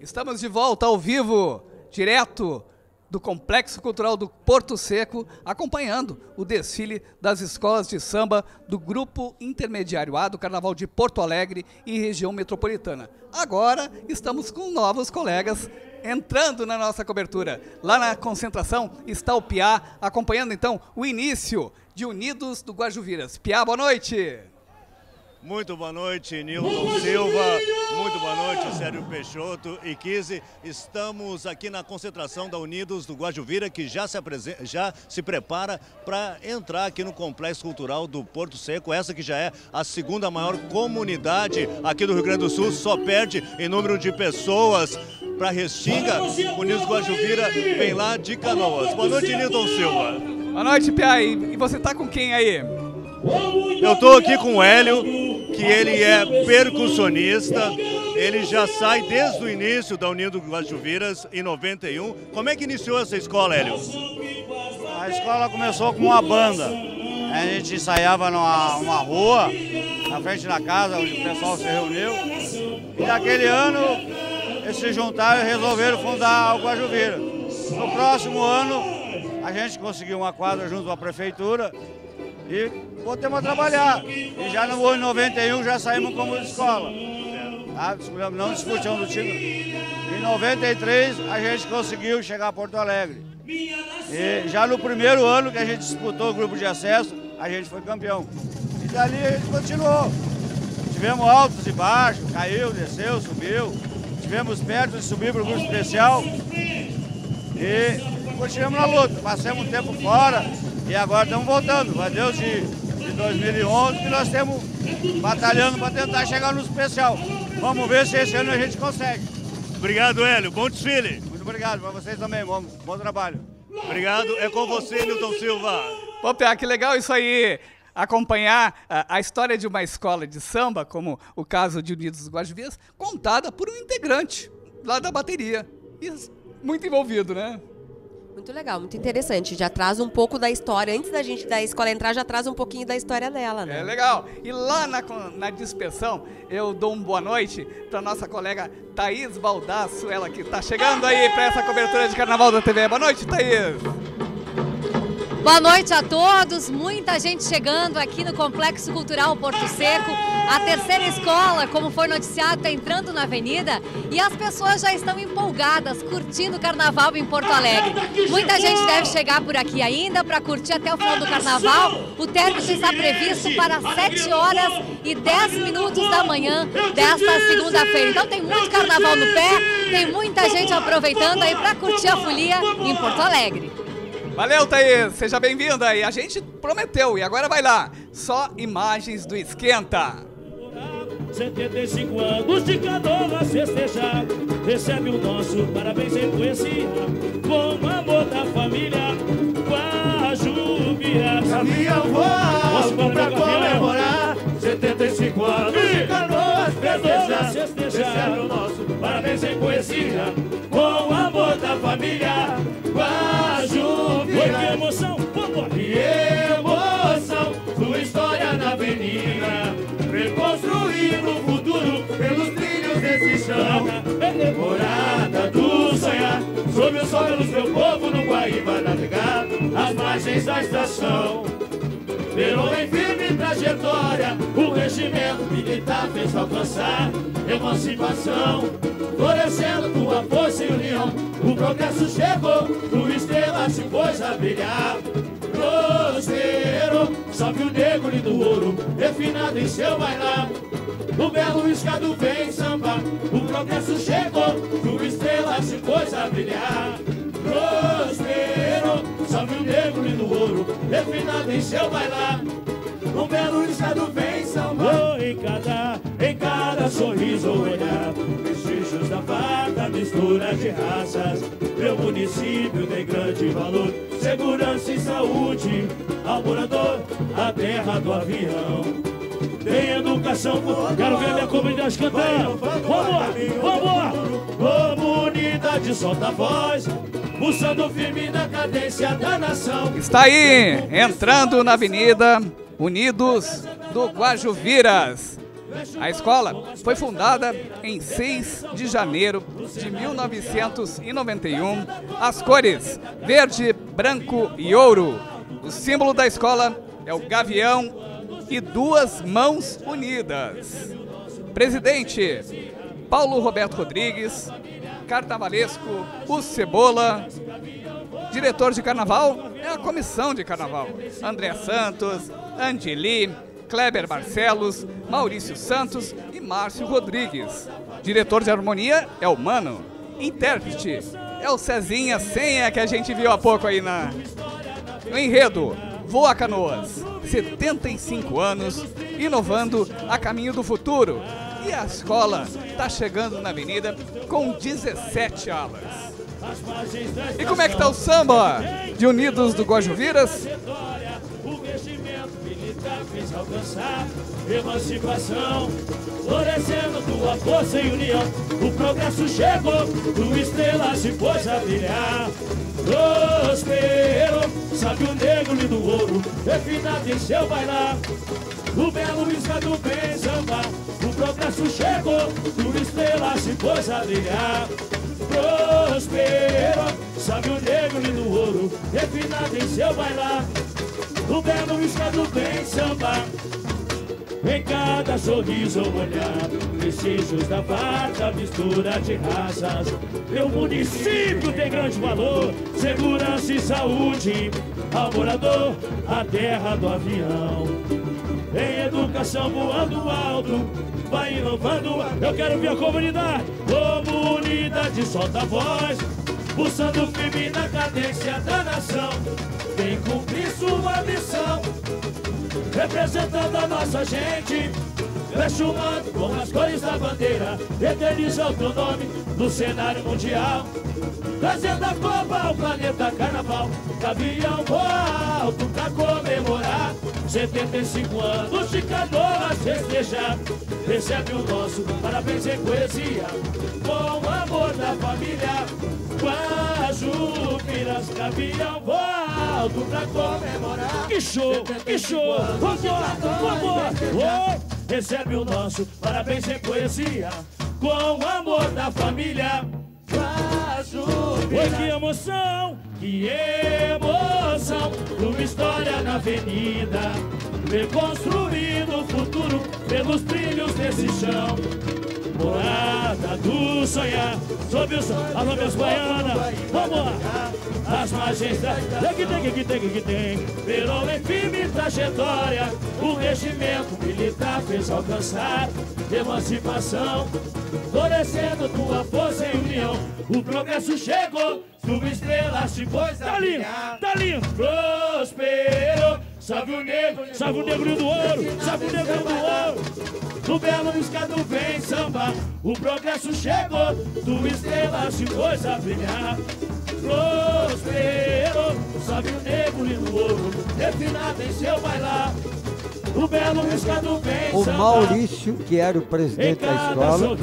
Estamos de volta ao vivo, direto do Complexo Cultural do Porto Seco, acompanhando o desfile das escolas de samba do Grupo Intermediário A do Carnaval de Porto Alegre e região metropolitana. Agora estamos com novos colegas entrando na nossa cobertura. Lá na concentração está o Piá, acompanhando então o início de Unidos do Guajuviras. Piá, boa noite! Muito boa noite, Nilton Silva. Muito boa noite, Sérgio Peixoto e Kise. Estamos aqui na concentração da Unidos do Guajuvira, que já se, já se prepara para entrar aqui no Complexo Cultural do Porto Seco. Essa que já é a segunda maior comunidade aqui do Rio Grande do Sul, só perde em número de pessoas para Restinga. Unidos do Guajuvira vem lá de Canoas. Boa noite, Nilton Silva. Boa noite, Pia. E você tá com quem aí? Eu estou aqui com o Hélio, que ele é percussionista. Ele já sai desde o início da Unido Guajuviras, em 91. Como é que iniciou essa escola, Hélio? A escola começou com uma banda. A gente ensaiava numa, rua, na frente da casa, onde o pessoal se reuniu. E naquele ano, eles se juntaram e resolveram fundar o Guajuvira. No próximo ano, a gente conseguiu uma quadra junto a prefeitura e voltamos a trabalhar. E já no ano 91 já saímos como escola. Tá? Não discutimos do time. Em 93 a gente conseguiu chegar a Porto Alegre. E já no primeiro ano que a gente disputou o grupo de acesso, a gente foi campeão. E dali a gente continuou. Tivemos altos e baixos, caiu, desceu, subiu. Tivemos perto de subir para o grupo especial. E continuamos na luta. Passamos um tempo fora, e agora estamos voltando, vai Deus, de, de 2011 que nós estamos batalhando para tentar chegar no especial. Vamos ver se esse ano a gente consegue. Obrigado, Hélio. Bom desfile. Muito obrigado para vocês também. Bom, bom trabalho. Obrigado. É com você, Nilton Silva. Pô, Pia, que legal isso aí. Acompanhar a, a, história de uma escola de samba, como o caso de Unidos dos contada por um integrante lá da bateria. E muito envolvido, né? Muito legal, muito interessante. Já traz um pouco da história. Antes da gente da escola entrar, já traz um pouquinho da história dela, né? É legal. E lá na, na dispersão, eu dou uma boa noite para nossa colega Thaís Baldasso, ela que está chegando aí para essa cobertura de Carnaval da TV. Boa noite, Thaís. Boa noite a todos, muita gente chegando aqui no Complexo Cultural Porto Seco. A terceira escola, como foi noticiado, está entrando na avenida e as pessoas já estão empolgadas, curtindo o carnaval em Porto Alegre. Muita gente deve chegar por aqui ainda para curtir até o final do carnaval. O término está previsto para 7 horas e 10 minutos da manhã desta segunda-feira. Então tem muito carnaval no pé, tem muita gente aproveitando aí para curtir a folia em Porto Alegre. Valeu, Thaís. Seja bem-vinda. E a gente prometeu, e agora vai lá. Só imagens do Esquenta. 75 anos de canoas festejar Recebe o nosso parabéns em poesia Com amor da família Guajubira Caminhão voa pra comemorar. 75 anos de canoas festejar Recebe o nosso parabéns em poesia Pelos meu povo no Guaíba navegar As margens da estação Pelo em firme trajetória O regimento militar fez alcançar Emancipação Florescendo tua força e união O progresso chegou Tua estrela se pôs a brilhar Prospero, salve o negro e do ouro, refinado em seu bailar. O belo escado vem sambar, o progresso chegou, tua estrela se pôs a brilhar. Em seu bailar. O belo escado vem sambar. Oh, em cada, em cada sorriso olhar, vestígios da farta, mistura de raças. Meu município tem grande valor, segurança e saúde. Ao morador, a terra do avião. Tem educação, quero ver minha comunidade cantar. Vamos, vamos! Comunidade solta a voz, pulsando firme na cadência da nação. Está aí, entrando na avenida Unidos do Guajuviras. A escola foi fundada em 6 de janeiro de 1991. As cores verde, branco e ouro. O símbolo da escola é o gavião e duas mãos unidas. Presidente Paulo Roberto Rodrigues, carnavalesco o Cebola, diretor de carnaval é a comissão de carnaval. André Santos, Angeli, Kleber Barcelos, Maurício Santos e Márcio Rodrigues. Diretor de harmonia é o Mano. Intérprete é o Cezinha Senha que a gente viu há pouco aí na no enredo. Voa Canoas, 75 anos, inovando a caminho do futuro. E a escola está chegando na avenida com 17 alas. E como é que tá o samba de Unidos do Guajuviras? Alcançar emancipação, florescendo tua força e união. O progresso chegou, tua estrela se pôs a brilhar. Prosperou, sabe o negro e do ouro, refinado em seu bailar. O belo isca do bem samba, o progresso chegou, tua estrela se pôs a brilhar. Prosperou, sabe o negro e do ouro, refinado em seu bailar. O belo isca do bem samba em cada sorriso olhar, vestígios da farta, mistura de raças. Meu município tem grande valor, segurança e saúde. Ao morador, a terra do avião. Em educação voando alto, vai inovando. Eu quero ver a comunidade. Comunidade solta a voz, pulsando firme na cadência da nação. Vem cumprir sua missão representando a nossa gente. Fecha o manto com as cores da bandeira, eterniza o teu nome no cenário mundial. Trazendo a Copa ao planeta Carnaval, caminhão voa alto pra comemorar. 75 anos de canoas festejar. Recebe o nosso parabéns em poesia, com amor da família. Guajupiras, caminhão voa alto pra comemorar. Que show, que show, vambora. Oh, recebe o nosso parabéns em poesia, com amor da família. Oi, que emoção, que emoção Uma história na avenida Reconstruindo o futuro Pelos trilhos desse chão. Morada do sonhar Sob o sol, alô meus baiana Vamos lá. As margens da... Que tem, que tem, que tem. Virou em firme trajetória O regimento militar fez alcançar. Emancipação Florescendo tua força em união. O progresso chegou Tua estrela se pôs a Tá lindo, tá lindo. Prosperou Salve o negro, Salve o negro do ouro, salve o negro do ouro. No belo escado vem samba, o progresso chegou, tua estrela se pôs a brilhar. Prosperou, salve o negro e do ouro, refinado em seu bailar. O Maurício, que era o presidente da escola,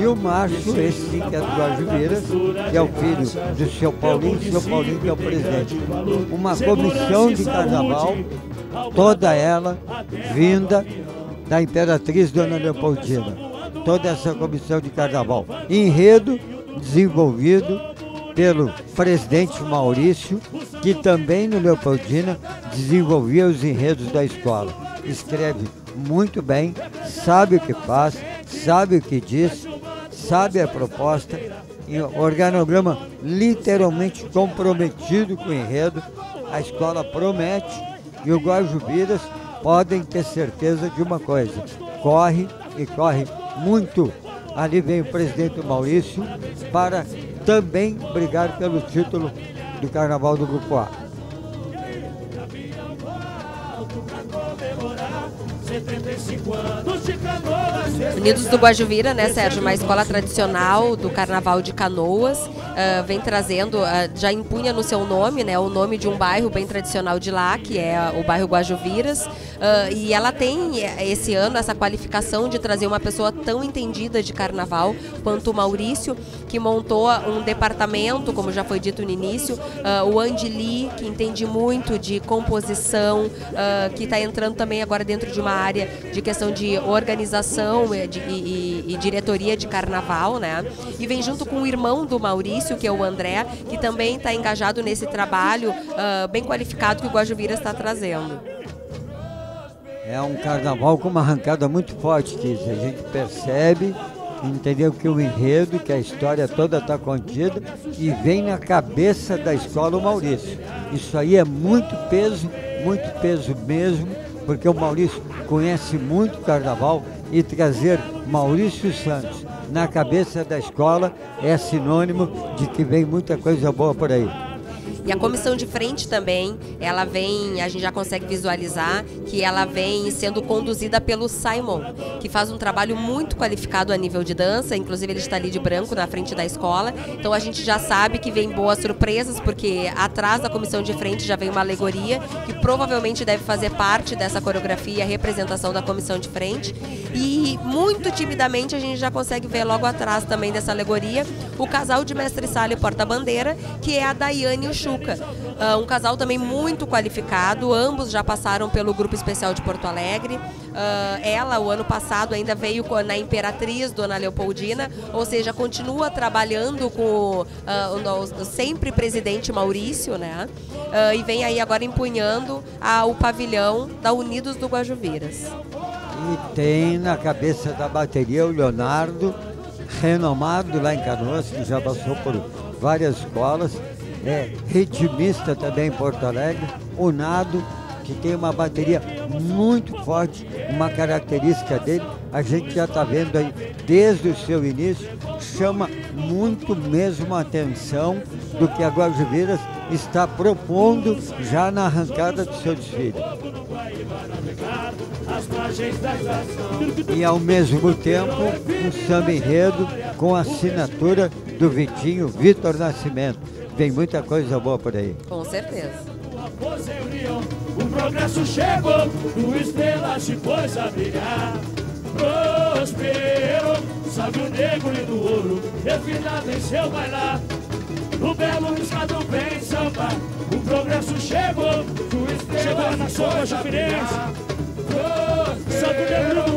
e o Márcio, esse sim, que é do Guajuveiras, que é o filho do seu Paulinho, seu Paulinho que é o presidente. Uma comissão de carnaval, toda ela vinda da Imperatriz Dona Leopoldina. Toda essa comissão de carnaval. Enredo desenvolvido pelo presidente Maurício, que também no Leopoldina desenvolvia os enredos da escola. Escreve muito bem, sabe o que faz, sabe o que diz, sabe a proposta, organograma literalmente comprometido com o enredo. A escola promete e o Guajubiras podem ter certeza de uma coisa: corre e corre muito. Ali vem o presidente Maurício para também brigar pelo título do Carnaval do Grupo A. Unidos do Guajuvira, né, Sérgio? Uma escola tradicional do Carnaval de Canoas. Uh, vem trazendo, uh, já impunha no seu nome, né, o nome de um bairro bem tradicional de lá, que é o bairro Guajuviras. Uh, e ela tem esse ano essa qualificação de trazer uma pessoa tão entendida de carnaval quanto o Maurício, que montou um departamento, como já foi dito no início, o Andy Lee, que entende muito de composição, que está entrando também agora dentro de uma área de questão de organização de, e, e, e, diretoria de carnaval, né? E vem junto com o irmão do Maurício, que é o André, que também está engajado nesse trabalho uh, bem qualificado que o Guajuvira está trazendo. É um carnaval com uma arrancada muito forte, que a gente percebe, entendeu que o enredo, que a história toda está contida e vem na cabeça da escola o Maurício. Isso aí é muito peso, muito peso mesmo, porque o Maurício conhece muito carnaval e trazer Maurício Santos na cabeça da escola é sinônimo de que vem muita coisa boa por aí. E a comissão de frente também, ela vem, a gente já consegue visualizar que ela vem sendo conduzida pelo Simon, que faz um trabalho muito qualificado a nível de dança, inclusive ele está ali de branco na frente da escola. Então a gente já sabe que vem boas surpresas, porque atrás da comissão de frente já vem uma alegoria que provavelmente deve fazer parte dessa coreografia representação da comissão de frente. E muito timidamente a gente já consegue ver logo atrás também dessa alegoria o casal de mestre sala e porta-bandeira, que é a Daiane e o Chu Uh, um casal também muito qualificado, ambos já passaram pelo Grupo Especial de Porto Alegre. Uh, ela, o ano passado, ainda veio na Imperatriz, Dona Leopoldina, ou seja, continua trabalhando com uh, o, sempre presidente Maurício, né? e vem aí agora empunhando o pavilhão da Unidos do Guajuviras. E tem na cabeça da bateria o Leonardo, renomado lá em Canoas, que já passou por várias escolas é ritmista também em Porto Alegre, o Nado, que tem uma bateria muito forte, uma característica dele, a gente já está vendo aí desde o seu início, chama muito mesmo a atenção do que a Guajuveiras está propondo já na arrancada do seu desfile. E ao mesmo tempo, um samba enredo com a assinatura do Vitinho Vitor Nascimento Vem muita coisa boa por aí. Com certeza. O progresso chegou, do estrela se pôs a brilhar. Prosperou, sabe o negro e do ouro, refinado em seu bailar. No belo estado vem samba, o progresso chegou, do estrela chegou na sua jufirense. Sabe o negro do ouro.